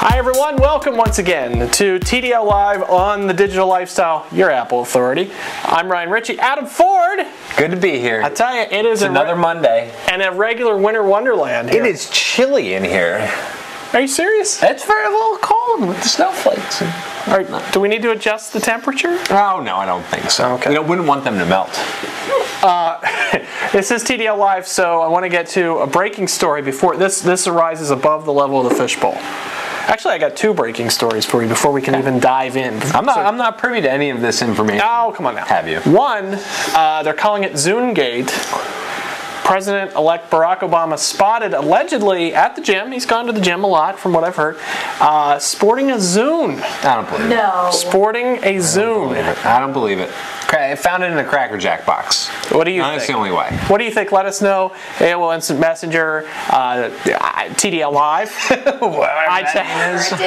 Hi everyone, welcome once again to TDL Live on the Digital Lifestyle, your Apple Authority. I'm Ryan Ritchie. Adam Ford, Good to be here. I tell you, it is another Monday. and a regular winter wonderland. It Here. is chilly in here. Are you serious? It's very a little cold with the snowflakes. All right, do we need to adjust the temperature? Oh no, I don't think so. Okay. Don't, wouldn't want them to melt. Uh, this is TDL Live, so I want to get to a breaking story before this. This arises above the level of the fishbowl. Actually, I got two breaking stories for you before we can even dive in. I'm not. So- I'm not privy to any of this information. Oh, come on now. Have you? One, uh, they're calling it Zunegate. President-elect Barack Obama spotted allegedly at the gym. He's gone to the gym a lot, from what I've heard. Uh, sporting a Zune. I don't believe it. No. Sporting a Believe Zune. it. I don't believe it. Cra- I found it in a Cracker Jack box. What do you That's think? the only way. What do you think? Let us know. AOL Instant Messenger, uh, TDL Live, iChat,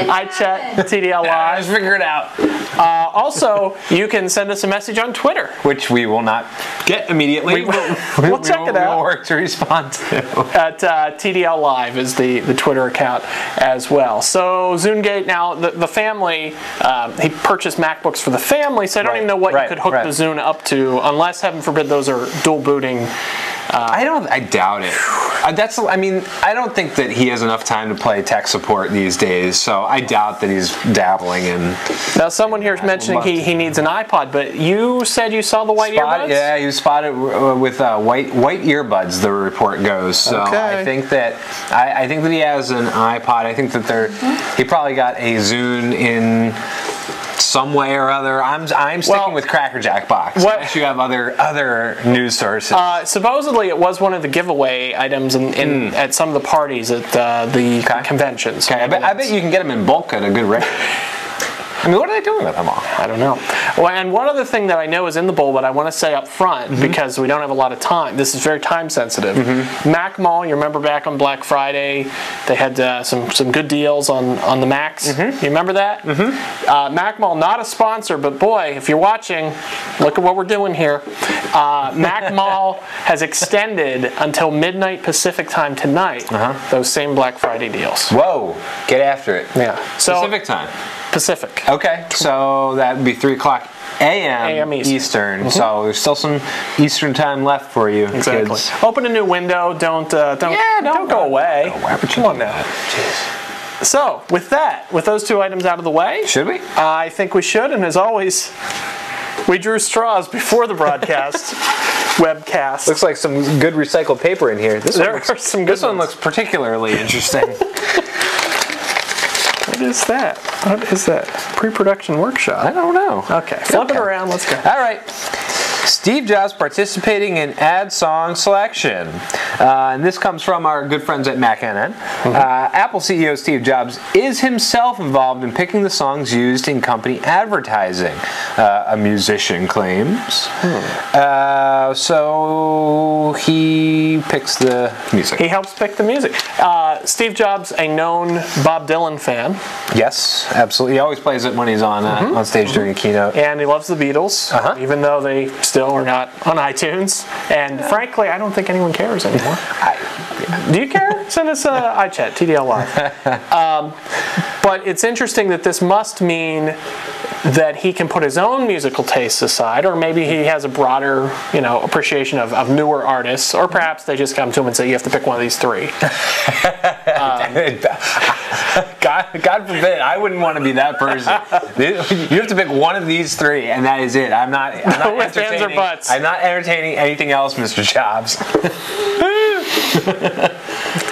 iChat, TDL Let's Live. figure it out. Uh, also, you can send us a message on Twitter. Which we will not get immediately. We will- we'll check will- it We out. will work to respond to. at uh, TDL Live is the, the Twitter account as well. So Zunegate now the, the family um, he purchased MacBooks for the family, so I don't Right, even know what right, you could hook right. The Zune up to, unless heaven forbid those are dual booting. I don't. I doubt it. Uh, That's. I mean, I don't think that he has enough time to play tech support these days. So I doubt that he's dabbling in. Now someone here is mentioning he, he needs an iPod, but you said you saw the white Spot, earbuds. yeah, he was spotted uh, with uh, white white earbuds. The report goes. So Okay. I think that I, I think that he has an iPod. I think that they're. He probably got a Zune in. Some way or other, I'm I'm sticking Well, with Cracker Jack box. what- Unless you have other other news sources. Uh, supposedly, it was one of the giveaway items in, in at some of the parties at uh, the. Okay. conventions. okay, I bet, I bet you can get them in bulk at a good rate. I mean, what are they doing with them all? I don't know. Well, and one other thing that I know is in the bowl, but I want to say up front Mm-hmm. because we don't have a lot of time. This is very time sensitive. Mac Mall, you remember back on Black Friday, they had uh, some some good deals on on the Macs. Mm-hmm. You remember that? Uh, Mac Mall, not a sponsor, but boy, if you're watching, look at what we're doing here. Uh, Mac Mall has extended until midnight Pacific time tonight. Uh-huh. Those same Black Friday deals. Whoa, get after it. Yeah. So Pacific time. Pacific. Okay, so that would be 3 o'clock a.m. Eastern. Eastern. So there's still some Eastern time left for you, Exactly. kids. Open a new window. Don't uh, don't Yeah, don't, don't- go away. Why would you Come on now. that? Jeez. So with that, with those two items out of the way, Should we? I think we should. And as always, we drew straws before the broadcast webcast. Looks like some good recycled paper in here. This There one looks, are some good This one ones. looks particularly interesting. what is that? What is that? Pre-production workshop. I don't know. Okay, flip it around. Let's go. All right. Steve Jobs participating in ad song selection. Uh, and this comes from our good friends at MacNN. Uh, Apple CEO Steve Jobs is himself involved in picking the songs used in company advertising, uh, a musician claims. Uh, so he picks the music. He helps pick the music. Uh, Steve Jobs, a known Bob Dylan fan, Yes, absolutely. He always plays it when he's on uh, on stage during a keynote. and he loves the Beatles, Uh-huh. even though they still are not on iTunes. And frankly, I don't think anyone cares anymore. Do you care? Send us a iChat, TDL Live. Um, but it's interesting that this must mean that he can put his own musical tastes aside, or maybe he has a broader, you know, appreciation of, of newer artists, or perhaps they just come to him and say, you have to pick one of these three. God, God forbid, I wouldn't want to be that person. You have to pick one of these three, and that is it. I'm not. I'm not No ifs, ands, or entertaining. Buts. I'm not entertaining anything else, Mr. Jobs.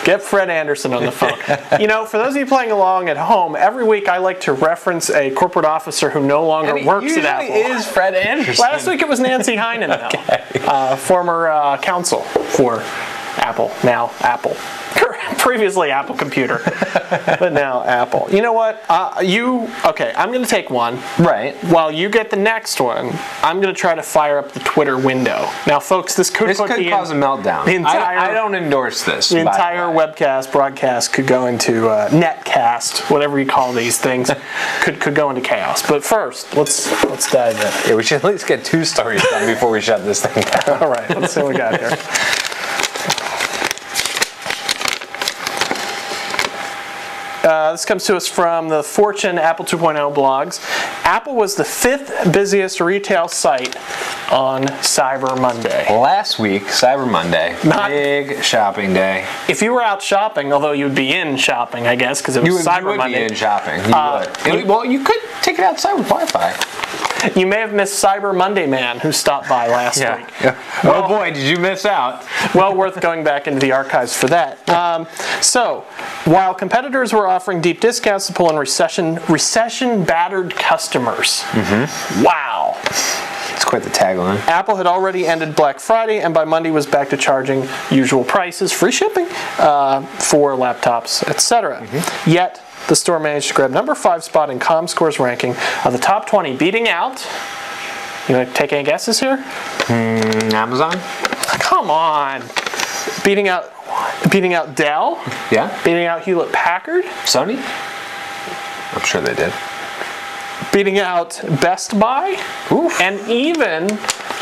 Get Fred Anderson on the phone. you know, for those of you playing along at home, every week I like to reference a corporate officer who no longer And works at Apple. is Fred Anderson. Last week it was Nancy Heinen, though, uh, former uh, counsel for Apple, now Apple. Previously Apple Computer, but now Apple. You know what? Uh, you okay? I'm going to take one. Right. While you get the next one, I'm going to try to fire up the Twitter window. Now, folks, this could This could the, cause a meltdown. the entire- I, I don't endorse this. the entire way. webcast broadcast could go into uh, netcast, whatever you call these things, could could go into chaos. But first, let's let's dive in. Yeah, we should at least get two stories done before we shut this thing down. All right, let's see what we got here. Uh, this comes to us from the Fortune Apple 2.0 blogs. Apple was the fifth busiest retail site on Cyber Monday. Last week, Cyber Monday, Not- big shopping day. If you were out shopping, although you'd be in shopping, I guess, because it was would, Cyber you would Monday, be in shopping. You Uh, would. It- well, you could take it outside with Wi-Fi. You may have missed Cyber Monday Man who stopped by last week. Yeah. oh boy, did you miss out? well worth going back into the archives for that. Um, so, while competitors were offering deep discounts to pull in recession recession battered customers, Mm-hmm. wow. It's quite the tagline. Apple had already ended Black Friday and by Monday was back to charging usual prices, free shipping uh, for laptops, etc. Yet the store managed to grab number five spot in ComScore's ranking of the top 20, beating out. You want to take any guesses here? Hmm, Amazon? Come on, beating out, beating out Dell, Yeah. beating out Hewlett Packard, Sony? I'm sure they did. beating out Best Buy, Oof. and even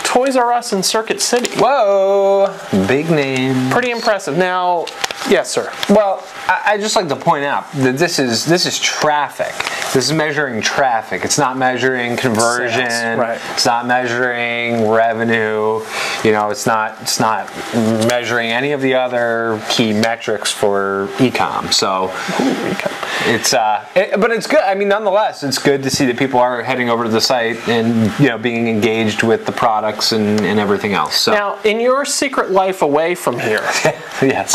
Toys R Us and Circuit City. Whoa, big name. Pretty impressive. Now, yes, sir. Well, I, I just like to point out that this is this is traffic. This is measuring traffic. It's not measuring conversion. Sales, right. It's not measuring revenue. You know, it's not it's not measuring any of the other key metrics for ecom. So it's uh, it, but it's good. I mean, nonetheless, it's good to see that people are heading over to the site and you know being engaged with the products and, and everything else. So Now, in your secret life away from here, yes.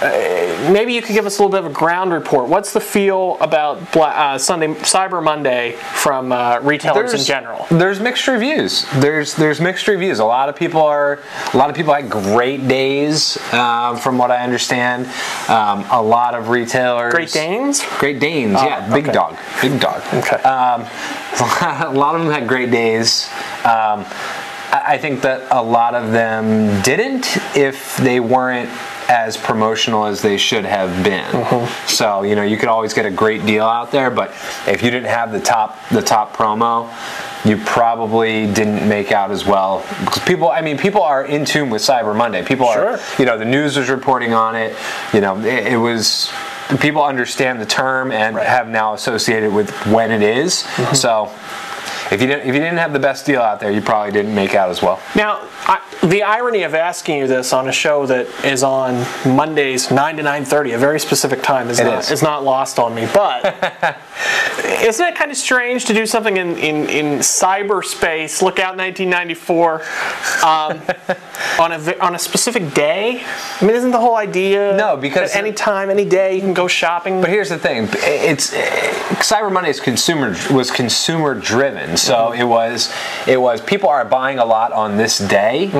Maybe you could give us a little bit of a ground report. What's the feel about Bla- uh, Sunday Cyber Monday from uh, retailers in general? There's mixed reviews. There's there's mixed reviews. A lot of people are a lot of people had great days, um, from what I understand. Um, a lot of retailers. Great Danes? Great Danes, yeah, big okay. dog, big dog. Okay. Um, a lot of them had great days. Um, I think that a lot of them didn't if they weren't as promotional as they should have been. Mm-hmm. So you know you could always get a great deal out there, but if you didn't have the top the top promo, you probably didn't make out as well because people. I mean, people are in tune with Cyber Monday. People are. You know, the news was reporting on it. You know, it, it was. People understand the term and have now associated with when it is. Mm-hmm. So, if you didn't if you didn't have the best deal out there, you probably didn't make out as well. Now, I, the irony of asking you this on a show that is on Mondays, 9 to 9.30, a very specific time, is, It not, is. is not lost on me. But isn't it kind of strange to do something in, in, in cyberspace, look out 1994, um, on, a, on a specific day? I mean, isn't the whole idea No, because- at any time, any day, you can go shopping? But here's the thing: it's Cyber Monday is consumer was consumer driven, so Mm-hmm. it was it was people are buying a lot on this day,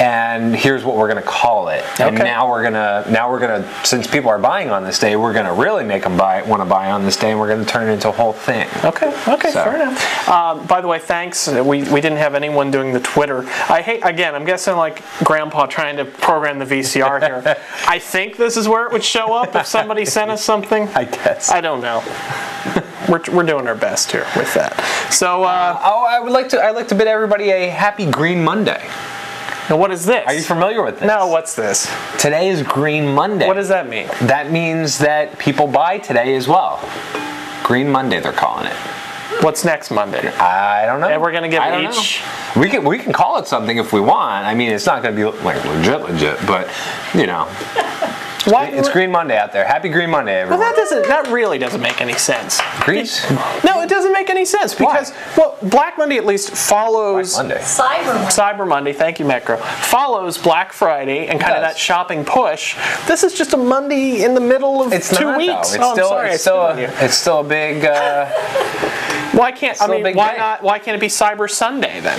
and here's what we're going to call it. And Mm-hmm. Now we're gonna now we're gonna since people are buying on this day, we're going to really make them buy want to buy on this day, and we're going to turn it into a whole thing. Okay, okay, So- fair enough. Um, by the way, thanks. Uh, We, we didn't have anyone doing the Twitter. I hate, again, I'm guessing like Grandpa trying to program the VCR here. I think this is where it would show up if somebody sent us something. I guess. I don't know. We're, we're doing our best here with that. So, uh, Oh, I would like to. I'd like to bid everybody a happy Green Monday. now what is this? Are you familiar with this? No, what's this? Today is Green Monday. What does that mean? That means that people buy today as well. Green Monday, they're calling it. What's next Monday? I don't know. And we're gonna give each- know. We can we can call it something if we want. I mean, it's not going to be like legit, legit, but you know, Why, it's Green Monday out there. Happy Green Monday, Well, that doesn't. That really doesn't make any sense. Grease? No, it doesn't make any sense because well, Black Monday at least follows Monday. Cyber Monday. Cyber Monday, thank you, Metro, follows Black Friday and kind of that shopping push. This is just a Monday in the middle of It's two not, weeks. Though. It's oh, still, I'm sorry, it's still, a, it's still a big. Uh, Why can't I mean? Why day. not? Why can't it be Cyber Sunday then?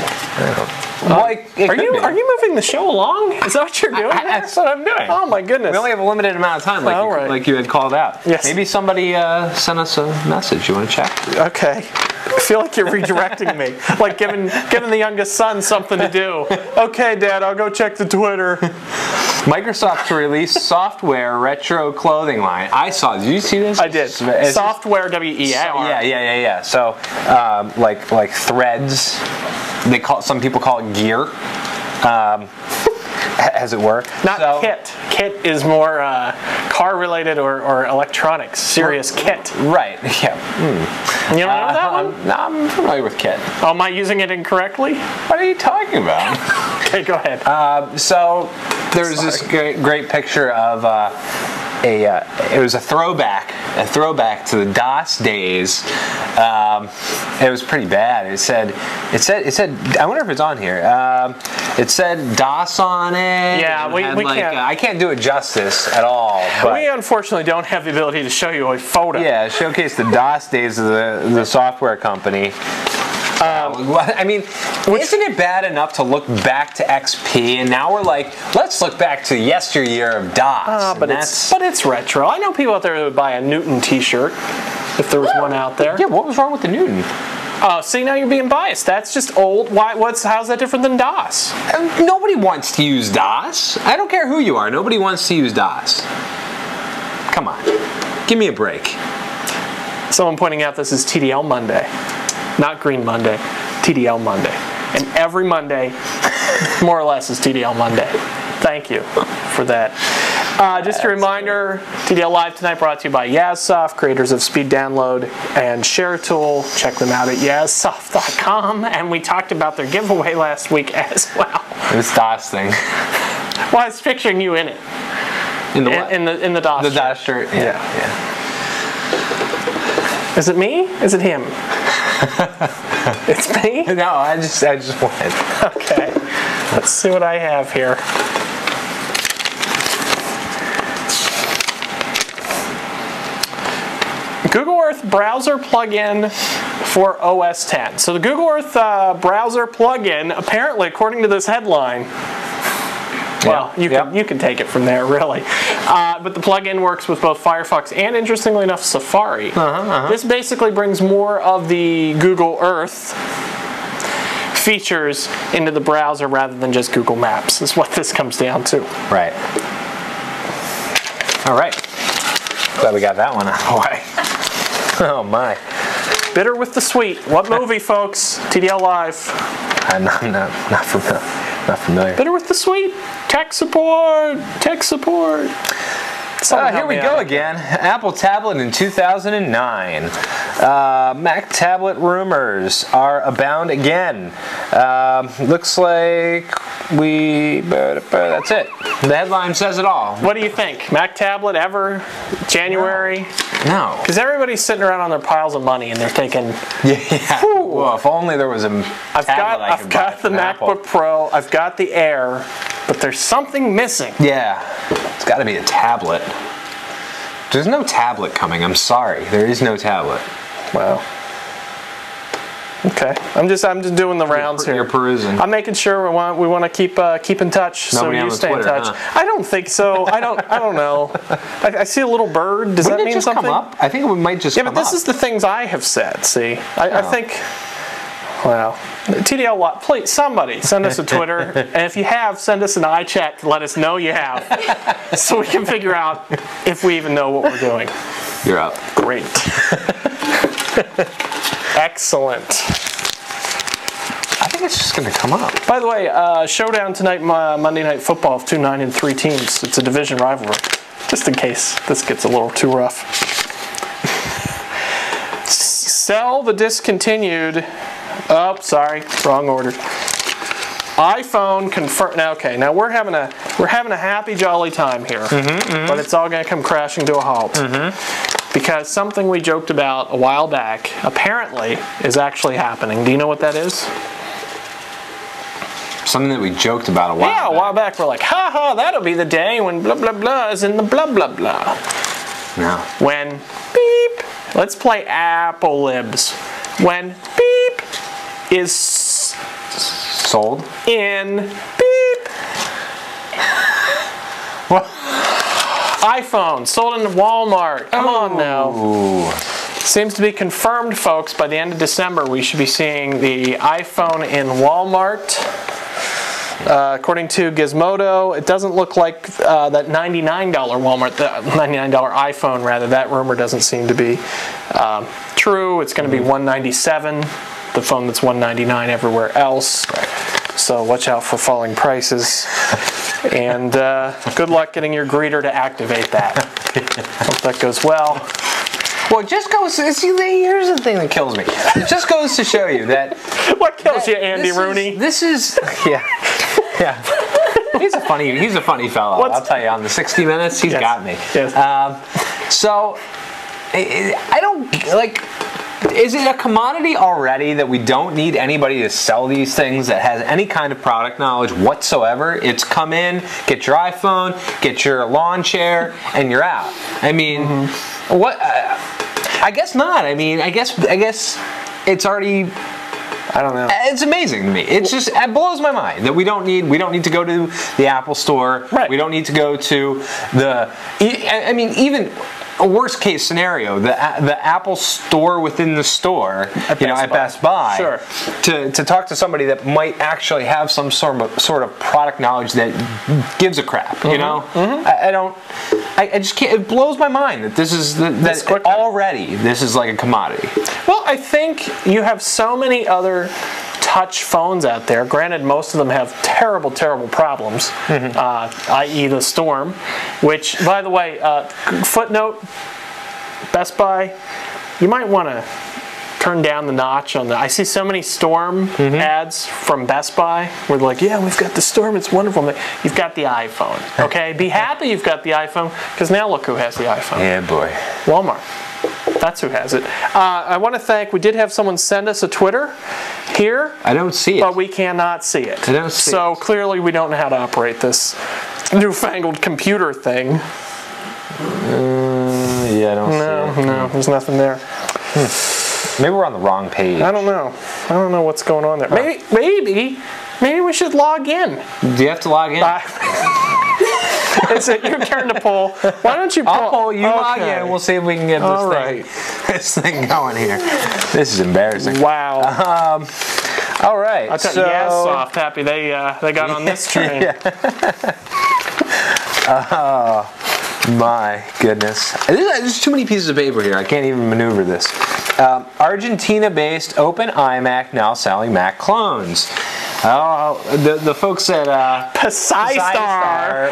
well, it, it Are you be. are you moving the show along? Is that what you're doing? I- there? that's what I'm doing. Oh my goodness. We only have a limited amount of time, like, All you, right. like you had called out. Yes. Maybe somebody uh, sent us a message. You want to check? Okay. I feel like you're redirecting me, like giving giving the youngest son something to do. Okay, Dad, I'll go check the Twitter. Microsoft to release software retro clothing line. I saw. Did you see this? I did. It's- Software W E A So- yeah, yeah, yeah, yeah. So, um, like like threads, they call some people call it gear, um, as it were. Not So- kit. Kit is more uh, car related or, or electronics. Serious Kit. Right. Yeah. You don't know that one? I'm, no, I'm familiar with Kit. Oh, am I using it incorrectly? What are you talking about? Okay, go ahead. Uh, so there's this great, great picture of uh, a. Uh, it was a throwback, a throwback to the DOS days. Um, it was pretty bad. It said, it said, it said. I wonder if it's on here. Um, it said DOS on it. Yeah, we- we like, can't- uh, I can't do it justice at all. But we unfortunately don't have the ability to show you a photo. yeah, showcase the DOS days of the, the software company. Um, I mean, isn't it bad enough to look back to XP, and now we're like, let's look back to yesteryear of DOS. Ah, and but it's but it's retro. I know people out there that would buy a Newton T-shirt if there was one out there. yeah. What was wrong with the Newton? Oh, see now you're being biased. That's just old. Why? What's how's that different than DOS? Uh, Nobody wants to use DOS. I don't care who you are. Nobody wants to use DOS. Come on, give me a break. Someone pointing out this is TDL Monday, not Green Monday, TDL Monday. And every Monday, more or less, is TDL Monday. Thank you for that. Uh, just a reminder, TDL Live tonight brought to you by Yazsoft, creators of Speed Download and ShareTool. Check them out at yazsoft.com. And we talked about their giveaway last week as well. This DOS thing. Well, I was picturing you in it, In the in, what? in the in the DOS. the shirt. DOS shirt. Yeah. Yeah. yeah. Is it me? Is it him? it's me. No, I just, I just went. Okay, let's see what I have here. Google Earth browser plugin for OS 10. So the Google Earth uh, browser plugin, apparently, according to this headline, well, you Yep. can you can take it from there, really. Uh, but the plugin works with both Firefox and, interestingly enough, Safari. Uh-huh, uh-huh. This basically brings more of the Google Earth features into the browser rather than just Google Maps. Is what this comes down to. Right. All right. Glad we got that one out of the way. Oh my. Bitter with the sweet. What movie, folks? TDL Live. Uh, I'm not, not, not familiar. Not familiar. Bitter with the sweet. Tech support. Tech support. Uh, here we go out. again. Apple tablet in 2009. Uh, Mac tablet rumors are abound again. Um, looks like we. That's it. The headline says it all. What do you think? Mac tablet ever? January? No. Because everybody's sitting around on their piles of money and they're thinking, Yeah. Well, if only there was a I've tablet got, I I've could got the Apple. MacBook Pro, I've got the Air, but there's something missing. Yeah, it's got to be a tablet. There's no tablet coming. I'm sorry. There is no tablet. Wow. Okay, I'm just I'm just doing the rounds per- here. you're perusing. I'm making sure we want we want to keep uh, keep in touch, Nobody so you stay Twitter, in touch. huh? I don't think so. I don't I don't know. I, I see a little bird. Does Didn't that mean something? come up? I think it might just Yeah, but this up. is the things I have said. See, I, I Oh. think. Wow. TDL, what? Please, somebody send us a Twitter, and if you have, send us an iChat to let us know you have, so we can figure out if we even know what we're doing. You're up. Great. Excellent. I think it's just going to come up. By the way, uh, showdown tonight, Mo- Monday Night Football, two nine and three teams. It's a division rivalry, just in case this gets a little too rough. Sell the discontinued. Oh, sorry, wrong order. iPhone confirm. Now, okay, now we're having a we're having a happy jolly time here, mm-hmm, mm-hmm. but it's all going to come crashing to a halt mm-hmm. because something we joked about a while back apparently is actually happening. Do you know what that is? Something that we joked about a while Yeah, a back. while back we're like, ha ha, that'll be the day when blah blah blah is in the blah blah blah. No. When beep, let's play Apple libs. When beep is Sold? in beep. what? iPhone sold in Walmart. Come on now. Seems to be confirmed, folks. By the end of December, we should be seeing the iPhone in Walmart. Uh, according to Gizmodo, it doesn't look like uh, that $99 Walmart, the $99 iPhone rather. That rumor doesn't seem to be um, true. It's going to be 197 the phone that's 199 everywhere else. So watch out for falling prices. And uh, good luck getting your greeter to activate that. Hope that goes well. Well, it just goes. See, here's the thing that kills me. It just goes to show you that What kills you, Andy this Rooney? Is, this is yeah, yeah. He's a funny. He's a funny fellow. What's- I'll tell you. On the 60 Minutes, he's Yes. got me. Yes. Um, so I, I don't like. Is it a commodity already that we don't need anybody to sell these things that has any kind of product knowledge whatsoever? It's come in, get your iPhone, get your lawn chair, and you're out. I mean, Mm-hmm. what? Uh, I guess not. I mean, I guess I guess it's already I don't know. it's amazing to me. It's just it blows my mind that we don't need we don't need to go to the Apple Store. Right. We don't need to go to the. I mean, even a worst case scenario, the the Apple Store within the store, you know, Best at Buy. Best Buy, Sure. to to talk to somebody that might actually have some sort of sort of product knowledge that gives a crap. Mm-hmm. You know, I, I don't. I, I just can't. It blows my mind that this is that, that already this is like a commodity. Well, I think you have so many other touch phones out there. Granted, most of them have terrible, terrible problems, uh, i.e., the Storm. Which, by the way, uh, footnote: Best Buy, you might want to turn down the notch on the. I see so many Storm ads from Best Buy where they're like, "Yeah, we've got the Storm. It's wonderful." Like, You've got the iPhone, okay? Be happy you've got the iPhone because now look who has the iPhone. Yeah, boy. Walmart. That's who has it. Uh, I want to thank. We did have someone send us a Twitter here, I don't see it. but we cannot see it. I don't see so clearly, we don't know how to operate this newfangled computer thing. yeah, I don't No, see it. no, no, there's nothing there. Maybe we're on the wrong page. I don't know. I don't know what's going on there. Maybe, maybe, maybe we should log in. Do you have to log in? Uh, Is it your turn to pull? Why don't you pull? I'll pull you log Okay. We'll see if we can get this All thing, this thing going here. This is embarrassing. Wow. All right. I tell so, yeah, soft happy they uh, they got on this train. My goodness. There's, there's too many pieces of paper here. I can't even maneuver this. Um, Argentina-based Open iMac now selling Mac clones. Oh, the, the folks at uh,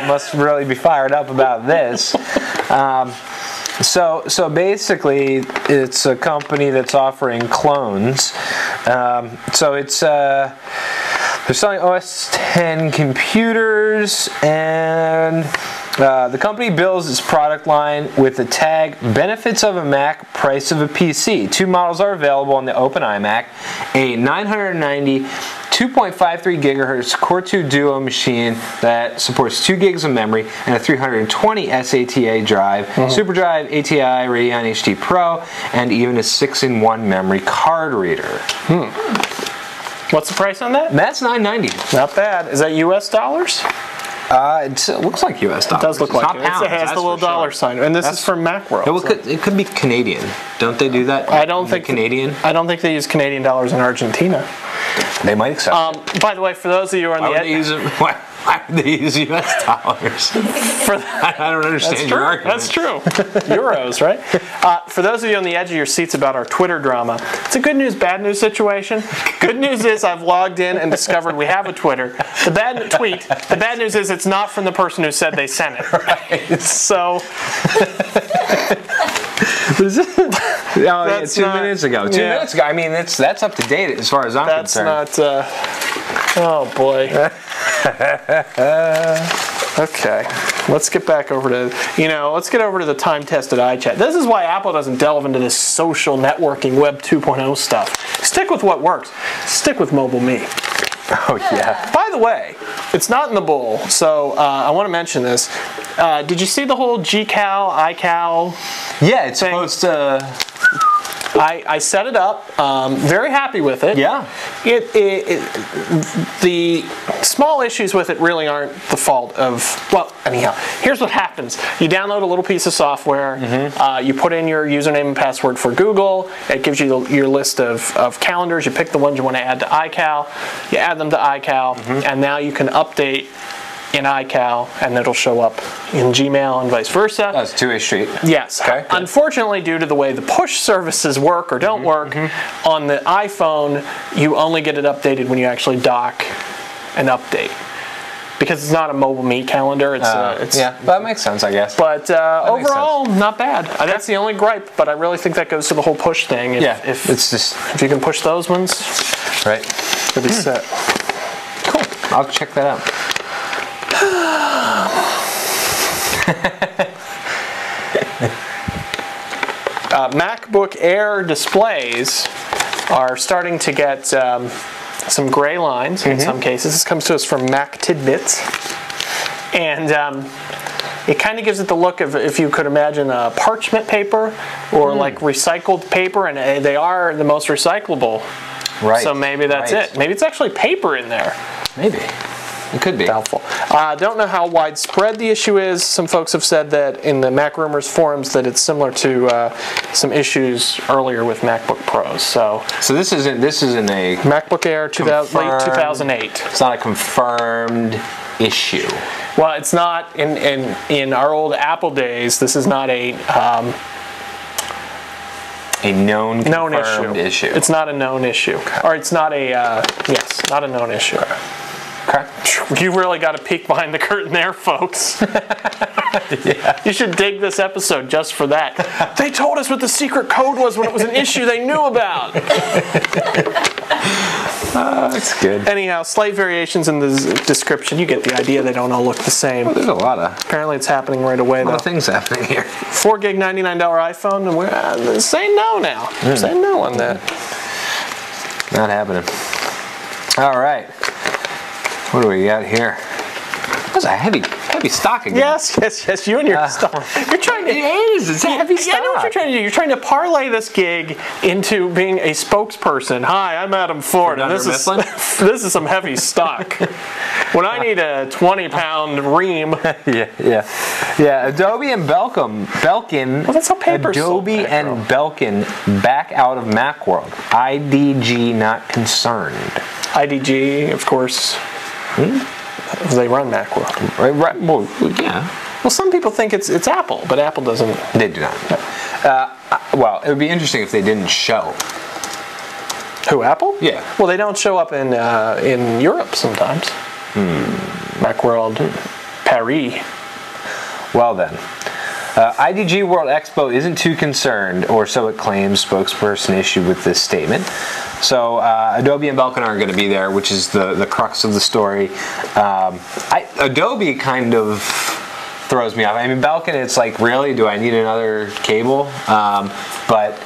must really be fired up about this. um, so, so basically, it's a company that's offering clones. Um, so it's uh, they're selling OS 10 computers, and uh, the company bills its product line with the tag "Benefits of a Mac, Price of a PC." Two models are available on the Open iMac: a 990 2.53 gigahertz Core 2 Duo machine that supports 2 gigs of memory and a 320 SATA drive, SuperDrive, ATI, Radeon HD Pro, and even a 6-in-1 memory card reader. Hmm. What's the price on that? That's 990. Not bad. Is that U.S. dollars? Uh, it looks like U.S. dollars. It does look It's like not it. Pounds, it has the little for sure. dollar sign, and this is from Macro. It, so- could, it could be Canadian. Don't they do that? I don't think Canadian. I don't think they use Canadian dollars in Argentina. They might accept. Um, by the way, for those of you on why the would they use it? Why, why would they use U.S. dollars? for, I don't understand That's your true. argument. That's true. Euros, right? Uh, for those of you on the edge of your seats about our Twitter drama, it's a good news, bad news situation. Good news is I've logged in and discovered we have a Twitter. The bad tweet. The bad news is it's not from the person who said they sent it. Right. So Oh, yeah, two not- minutes ago. Two yeah. minutes ago. I mean, that's that's up to date as far as I'm that's concerned. not. Uh, oh boy. Okay, let's get back over to you know let's get over to the time-tested iChat. This is why Apple doesn't delve into this social networking Web 2.0 stuff. Stick with what works. Stick with Mobile Me. oh yeah. By the way, it's not in the bowl, so uh, I want to mention this. Uh, did you see the whole GCal, iCal? Yeah, it's Thing. supposed to. I, I set it up. Um, very happy with it. Yeah. It, it, it the small issues with it really aren't the fault of well anyhow here's what happens you download a little piece of software uh, you put in your username and password for google it gives you the, your list of, of calendars you pick the ones you want to add to ical you add them to ical and now you can update in ical and it'll show up in gmail and vice versa That's two-way street. Yes. Okay, good. Unfortunately, due to the way the push services work or don't work, on the iPhone, you only get it updated when you actually dock an update. because it's not a mobile meet calendar. It's, uh, Uh, it's yeah, that makes sense, I guess. But uh, overall, not bad. Uh, that's the only gripe, but I really think that goes to the whole push thing. If, yeah, if, it's just if you can push those ones, right. it'll be set. Cool. I'll check that out. Uh, MacBook Air displays are starting to get um, some gray lines in some cases. This comes to us from Mac Tidbits. And um, it kind of gives it the look of if you could imagine a parchment paper or like recycled paper, and uh, they are the most recyclable. Right. So maybe that's right. it. Maybe it's actually paper in there. Maybe. It could be. Doubtful. I uh, don't know how widespread the issue is. Some folks have said that in the Mac Rumors forums that it's similar to uh, some issues earlier with MacBook Pros. So So this isn't this isn't a MacBook Air 2000, late 2008. it's not a confirmed issue. Well, it's not in in in our old Apple days. This is not a um, A known known confirmed issue. issue. It's not a known issue, or it's not a uh, yes, not a known issue. Okay. You really got to peek behind the curtain there, folks. You should dig this episode just for that. They told us what the secret code was when it was an issue they knew about. That's good. Anyhow, slight variations in the description. You get the idea. They don't all look the same. Well, There's a lot of, Apparently, it's happening right away, lot though. of things happening here. Four gig, ninety-nine dollar iPhone, and we're uh, saying no now. Saying no on that. Not happening. All right. What do we got here? That's a heavy, heavy stock again. Yes, yes, yes. You and your uh, stuff. You're trying to. It is. It's a heavy Yeah, I know what you're trying to do. You're trying to parlay this gig into being a spokesperson. Hi, I'm Adam Ford, and this is this is some heavy stock. when I need a 20 pound ream, Yeah, yeah, yeah. Adobe and Belkin, Belkin. Well, that's how paper's sold Adobe back, and Belkin back out of MacWorld. IDG not concerned. IDG, of course. They run Macworld. Right, right. Well, yeah. Well, some people think it's it's Apple, but Apple doesn't. They do not. Uh, well, it would be interesting if they didn't show. Who Apple? Yeah. Well, they don't show up in uh, in Europe sometimes. Macworld, Paris. Well then. Uh, IDG World Expo isn't too concerned, or so it claims, spokesperson issued with this statement. So uh, Adobe and Belkin aren't going to be there, which is the, the crux of the story. Um, I, Adobe kind of throws me off. I mean, Belkin, it's like, really, do I need another cable? Um, but,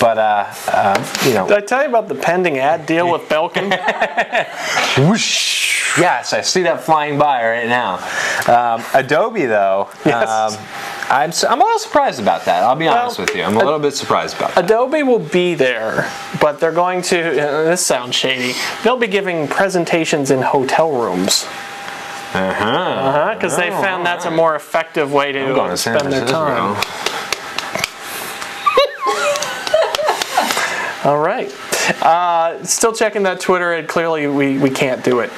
but uh, uh, you know, Did I tell you about the pending ad deal with Belkin? Whoosh. Yes, I see that flying by right now. Um, Adobe, though, Yes. um, I'm, s- I'm a little surprised about that. I'll be honest with you. I'm a little bit surprised about that. Adobe will be there, but they're going to. Uh, this sounds shady. They'll be giving presentations in hotel rooms. Uh huh. Uh-huh, because they found that's a more effective way to going to San spend their time. All right. Uh, still checking that Twitter, and clearly we, we can't do it.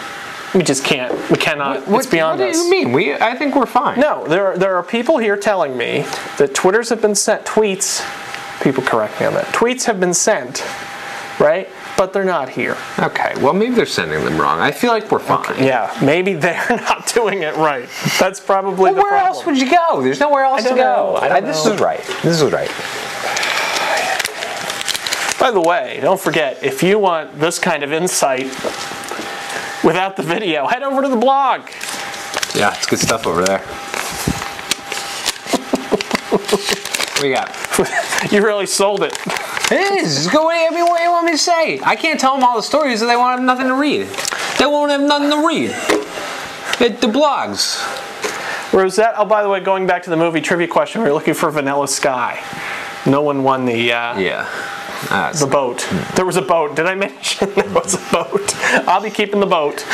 We just can't. We cannot. What, it's beyond what us. do you mean? We, I think we're fine. No, there are, there are people here telling me that Twitters have been sent tweets. People correct me on that. Tweets have been sent, right? But they're not here. Okay. Well, maybe they're sending them wrong. I feel like we're fine. Okay, Yeah, maybe they're not doing it right. That's probably Well, where problem. else would you go? There's nowhere else I to go. know. I don't this is right. This is right. By the way, don't forget if you want this kind of insight without the video, head over to the blog. Yeah, it's good stuff over there. what we got? You really sold it. It is. Just go away. I mean, what do you want me to say? I can't tell them all the stories if they won't have nothing to read. They won't have nothing to read. It, the blogs. Rosette. Oh, by the way, going back to the movie trivia question, we were looking for Vanilla Sky. No one won the uh, Yeah. That's the boat. There was a boat. Did I mention there was a boat? I'll be keeping the boat.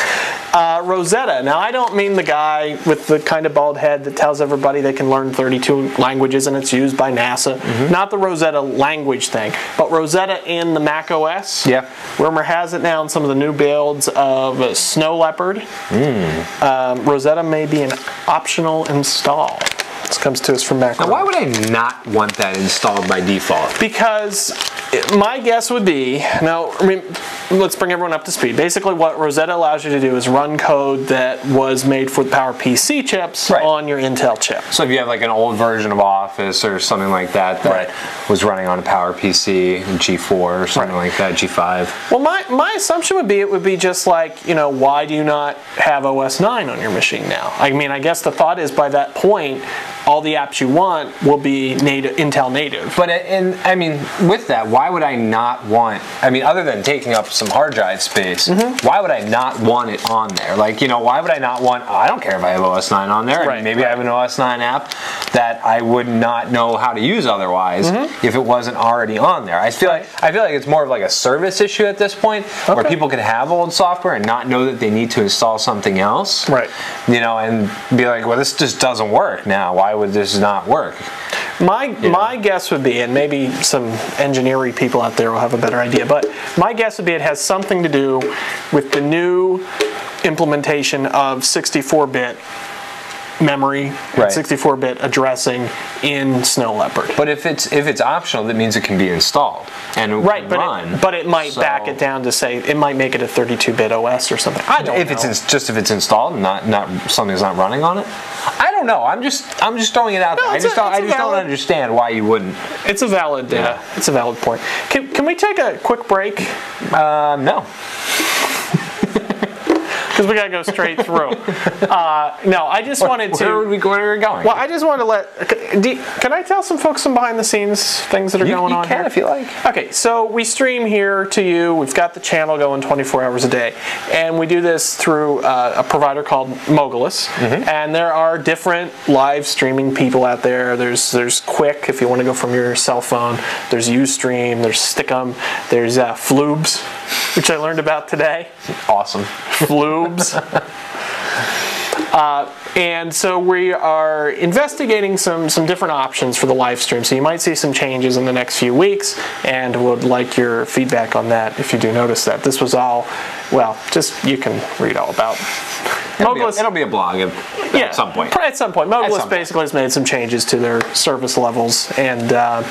Uh, Rosetta. Now, I don't mean the guy with the kind of bald head that tells everybody they can learn 32 languages and it's used by NASA. Not the Rosetta language thing, but Rosetta in the Mac OS. Yeah. Rumor has it now in some of the new builds of Snow Leopard. Um, Rosetta may be an optional install. This comes to us from Mac. Now, why would I not want that installed by default? because my guess would be now. I mean, let's bring everyone up to speed. Basically, what Rosetta allows you to do is run code that was made for the PowerPC chips Right. on your Intel chip. So if you have like an old version of Office or something like that that Right. was running on a PowerPC, G4 or something Right. like that, G5. Well, my, my assumption would be it would be just like, you know, why do you not have OS 9 on your machine now? I mean, I guess the thought is by that point, all the apps you want will be native, Intel native. But uh, and I mean, with that, why would I not want? I mean, other than taking up some hard drive space, Mm-hmm. why would I not want it on there? Like, you know, why would I not want? I don't care if I have OS 9 on there. Right, maybe I have an OS 9 app that I would not know how to use otherwise Mm-hmm. if it wasn't already on there. I feel like I feel like it's more of like a service issue at this point, where people can have old software and not know that they need to install something else. Right. You know, and be like, well, this just doesn't work now. Why would this not work? My my guess would be, and maybe some engineering people out there will have a better idea, but my guess would be it has something to do with the new implementation of 64-bit memory, Right. 64-bit addressing in Snow Leopard. But if it's if it's optional, that means it can be installed and Right, but run. it, but it might So- back it down to say it might make it a 32-bit OS or something. I don't if know. it's ins- just if it's installed and not not something's not running on it. I don't know. I'm just I'm just throwing it out No, there. I just a- don't, I just don't understand why you wouldn't. It's a valid, Yeah. uh, it's a valid point. Can, can we take a quick break? Um, no. Because we gotta go straight through. Uh, no, I just wanted to. Where would we where are we going? Well, I just wanted to let. Can I tell some folks some behind the scenes things that are you, going you on can here? if you like. Okay, so we stream here to you. We've got the channel going 24 hours a day, and we do this through uh, a provider called Mogulus. Mm-hmm. And there are different live streaming people out there. There's there's Qik if you want to go from your cell phone. There's UStream. There's Stickam. There's uh, Floobs, which I learned about today. Awesome. Uh, and so we are investigating some some different options for the live stream. So you might see some changes in the next few weeks, and would like your feedback on that if you do notice that. This was all, well, just you can read all about. It'll be, a, it'll be a blog at, at some point. At some point, Mogulus some point. basically has made some changes to their service levels, and uh,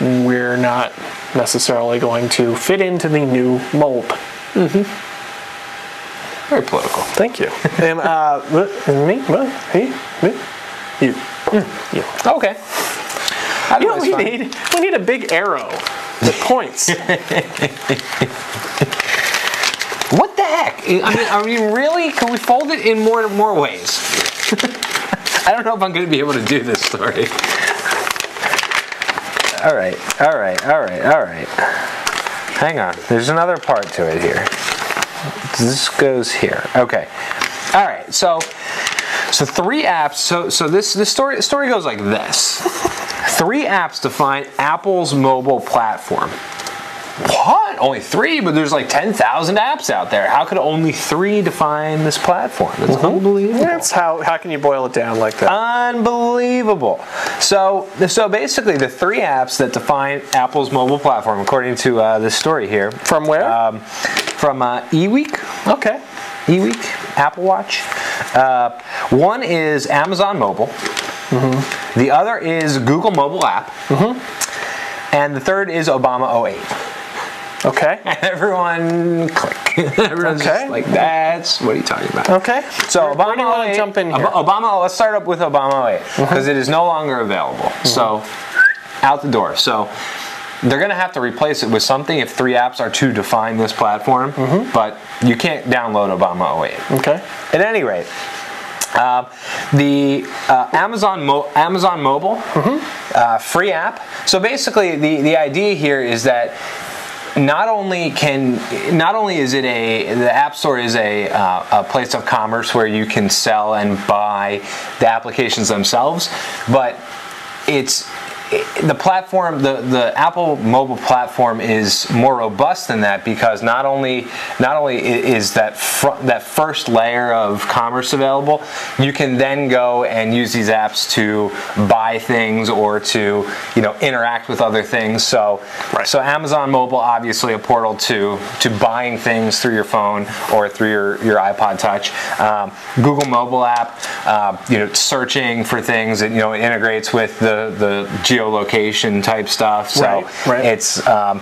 we're not necessarily going to fit into the new mold. Very political. Thank you. and, uh, me? He? Me? You. Mm, you. Okay. You know what we need? We need a big arrow that points. What the heck? I mean, I mean, really? Can we fold it in more more ways? I don't know if I'm going to be able to do this story. All right, all right, all right, all right. Hang on. There's another part to it here. This goes here. Okay. All right. So, so three apps. So, so this this story story goes like this. Three apps define Apple's mobile platform. What? Only three? But there's like 10,000 apps out there. How could only three define this platform? That's unbelievable. That's how. How can you boil it down like that? Unbelievable. So, so basically, the three apps that define Apple's mobile platform, according to uh, this story here, From where? um, from uh, eWeek, okay. eWeek, Apple Watch. Uh, one is Amazon Mobile. Mm-hmm. The other is Google Mobile App. Mhm. And the third is Obama 08. Okay. Everyone click. Everyone's Okay. just like, that's what are you talking about? Okay. So Obama where do you want 08 to jump in here? Obama. Let's start up with Obama 08 because is no longer available. So out the door. So they're going to have to replace it with something if three apps are to define this platform. But you can't download Obama 08. Okay. At any rate, uh, the uh, Amazon Mo- Amazon Mobile uh, free app. So basically, the the idea here is that not only can not only is it a the app store is a, uh, a place of commerce where you can sell and buy the applications themselves, but it's the platform the, the apple mobile platform is more robust than that because not only not only is that fr- that first layer of commerce available you can then go and use these apps to buy things or to you know interact with other things so Right. so amazon mobile obviously a portal to to buying things through your phone or through your, your ipod touch um, google mobile app uh, you know searching for things that you know it integrates with the the geolocation type stuff. So Right, right. it's um,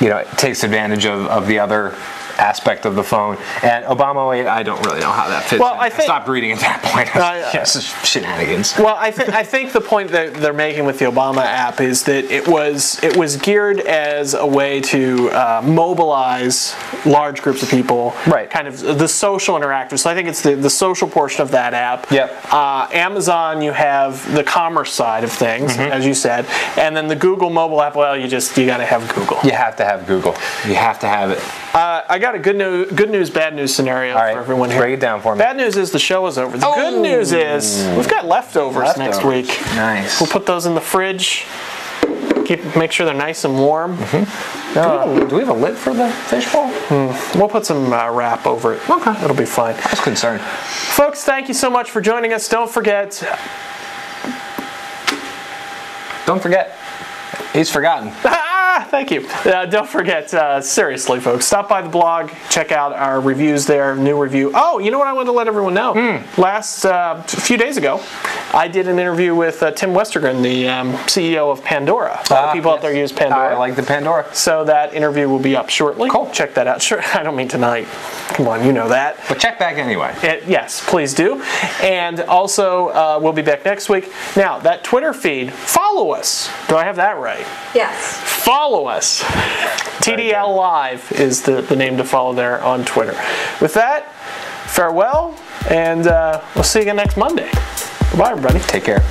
you know it takes advantage of, of the other aspect of the phone. And Obama 08, I don't really know how that fits. Well, in. I think- stopped reading at that point. Uh, yes, shenanigans. Well, I think I think the point that they're making with the Obama app is that it was it was geared as a way to uh, mobilize large groups of people, Right. Kind of the social interactive. So I think it's the, the social portion of that app. Yep. Uh, Amazon, you have the commerce side of things, Mm-hmm. as you said, and then the Google mobile app. Well, you just you got to have Google. You have to have Google. You have to have it. Uh, I got a good news, good news, bad news scenario right, for everyone here. break it down for me. Bad news is the show is over. The good Oh. news is we've got leftovers, next week. Nice. We'll put those in the fridge. Keep make sure they're nice and warm. Uh, do we have a lid for the fish fishbowl? We'll put some uh, wrap over it. Okay, it'll be fine. I was concerned. Folks, thank you so much for joining us. Don't forget, Don't forget, he's forgotten. Ah, thank you. Uh, don't forget, uh, seriously, folks, stop by the blog, check out our reviews there, new review. Oh, you know what I wanted to let everyone know? Hmm. Last, uh, few days ago, I did an interview with uh, Tim Westergren, the um, CEO of Pandora. A lot of Ah, people out there use Pandora. I like the Pandora. so that interview will be up shortly. Cool. Check that out. Sure, I don't mean tonight. Come on, you know that. But check back anyway. It- yes, please do. And also, uh, we'll be back next week. Now, that Twitter feed, follow us. Do I have that right? Yes. follow us. TDL Live is the, the name to follow there on Twitter. With that, farewell, and uh, we'll see you again next Monday. Bye, everybody. Take care.